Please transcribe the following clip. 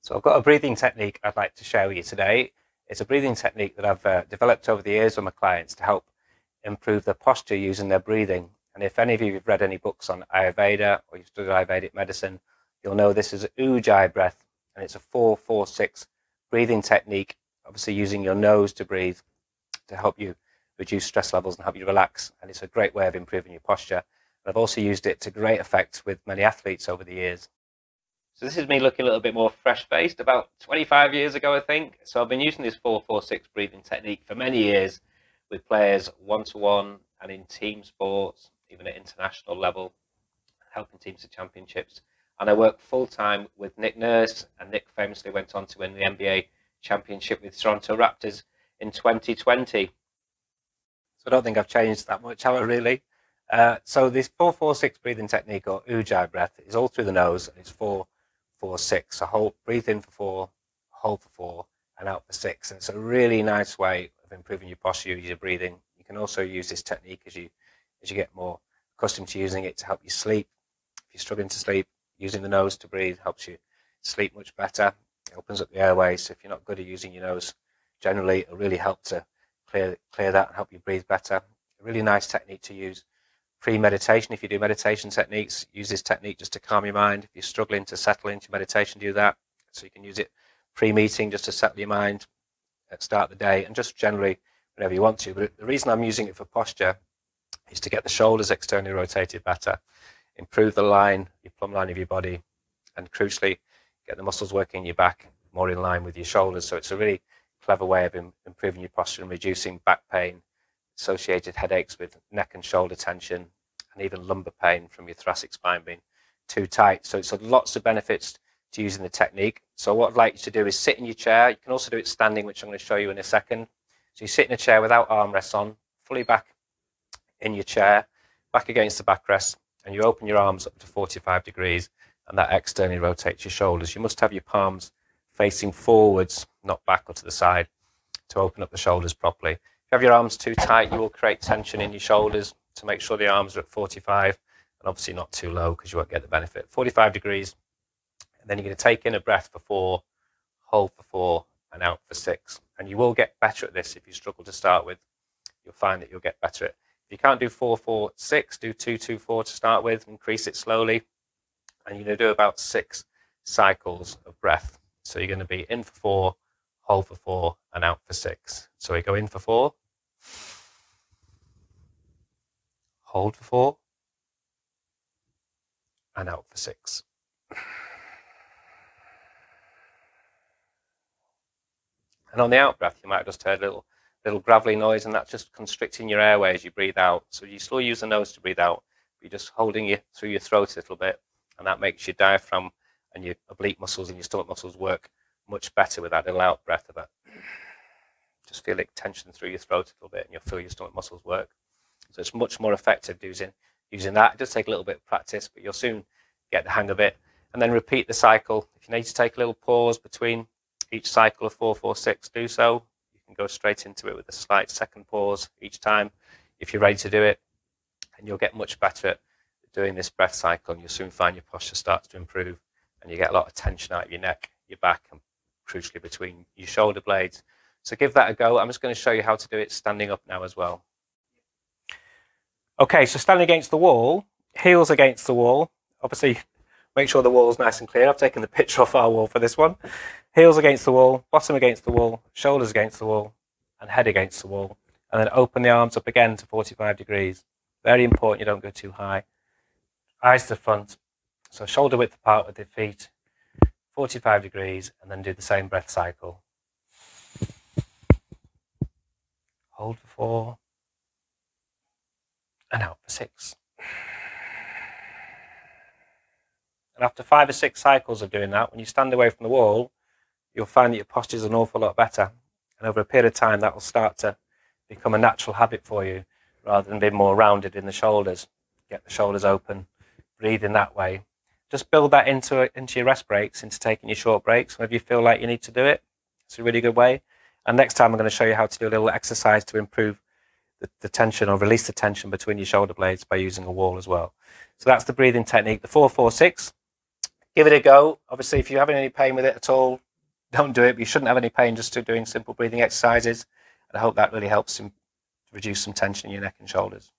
So I've got a breathing technique I'd like to share with you today. It's a breathing technique that I've uh, developed over the years with my clients to help improve their posture using their breathing. And if any of you have read any books on Ayurveda or you've studied Ayurvedic medicine, you'll know this is Ujjayi breath, and it's a 4-4-6 breathing technique, obviously using your nose to breathe to help you reduce stress levels and help you relax. And it's a great way of improving your posture. And I've also used it to great effect with many athletes over the years. So this is me looking a little bit more fresh-faced, about 25 years ago, I think. So I've been using this 4-4-6 breathing technique for many years with players one-to-one and in team sports, even at international level, helping teams to championships. And I work full-time with Nick Nurse, and Nick famously went on to win the NBA championship with Toronto Raptors in 2020. So I don't think I've changed that much, have I really? Uh, so this 4-4-6 breathing technique, or Ujjayi breath, is all through the nose. It's four for six. So hold, breathe in for four, hold for four, and out for six. And it's a really nice way of improving your posture, your breathing. You can also use this technique as you as you get more accustomed to using it to help you sleep. If you're struggling to sleep, using the nose to breathe helps you sleep much better. It opens up the airways. So if you're not good at using your nose, generally it'll really help to clear clear that and help you breathe better. A really nice technique to use pre-meditation. If you do meditation techniques, use this technique just to calm your mind. If you're struggling to settle into meditation, do that. So you can use it pre-meeting just to settle your mind at start of the day and just generally whenever you want to. But the reason I'm using it for posture is to get the shoulders externally rotated better, improve the line, your plumb line of your body, and crucially, get the muscles working in your back more in line with your shoulders. So it's a really clever way of improving your posture and reducing back pain associated headaches with neck and shoulder tension, and even lumbar pain from your thoracic spine being too tight. So it's lots of benefits to using the technique. So what I'd like you to do is sit in your chair. You can also do it standing, which I'm going to show you in a second. So you sit in a chair without armrests on, fully back in your chair, back against the backrest, and you open your arms up to 45 degrees, and that externally rotates your shoulders. You must have your palms facing forwards, not back or to the side, to open up the shoulders properly you have your arms too tight, you will create tension in your shoulders to make sure the arms are at 45 and obviously not too low because you won't get the benefit. 45 degrees. And then you're going to take in a breath for four, hold for four, and out for six. And you will get better at this if you struggle to start with. You'll find that you'll get better at it. If you can't do four, four, six, do two, two, four to start with. Increase it slowly. And you're going to do about six cycles of breath. So you're going to be in for four, hold for four, and out for six. So we go in for four, hold for four, and out for six. And on the out breath, you might have just heard a little, little gravelly noise, and that's just constricting your airway as you breathe out. So you still use the nose to breathe out, but you're just holding it through your throat a little bit, and that makes your diaphragm and your oblique muscles and your stomach muscles work much better with that little out breath of that. Just feel it tension through your throat a little bit and you'll feel your stomach muscles work. So it's much more effective using, using that. It does take a little bit of practice, but you'll soon get the hang of it. And then repeat the cycle. If you need to take a little pause between each cycle of 446, do so. You can go straight into it with a slight second pause each time if you're ready to do it. And you'll get much better at doing this breath cycle and you'll soon find your posture starts to improve and you get a lot of tension out of your neck, your back, and crucially between your shoulder blades. So give that a go. I'm just going to show you how to do it standing up now as well. Okay, so standing against the wall, heels against the wall. Obviously, make sure the wall is nice and clear. I've taken the picture off our wall for this one. Heels against the wall, bottom against the wall, shoulders against the wall, and head against the wall. And then open the arms up again to 45 degrees. Very important you don't go too high. Eyes to front. So shoulder width apart with the feet 45 degrees, and then do the same breath cycle. Hold for four, and out for six. And after five or six cycles of doing that, when you stand away from the wall, you'll find that your posture is an awful lot better. And over a period of time, that will start to become a natural habit for you rather than being more rounded in the shoulders. Get the shoulders open, breathe in that way, just build that into into your rest breaks, into taking your short breaks whenever you feel like you need to do it. It's a really good way. And next time, I'm going to show you how to do a little exercise to improve the, the tension or release the tension between your shoulder blades by using a wall as well. So that's the breathing technique, the 446. give it a go. Obviously, if you're having any pain with it at all, don't do it. But you shouldn't have any pain just to doing simple breathing exercises. And I hope that really helps reduce some tension in your neck and shoulders.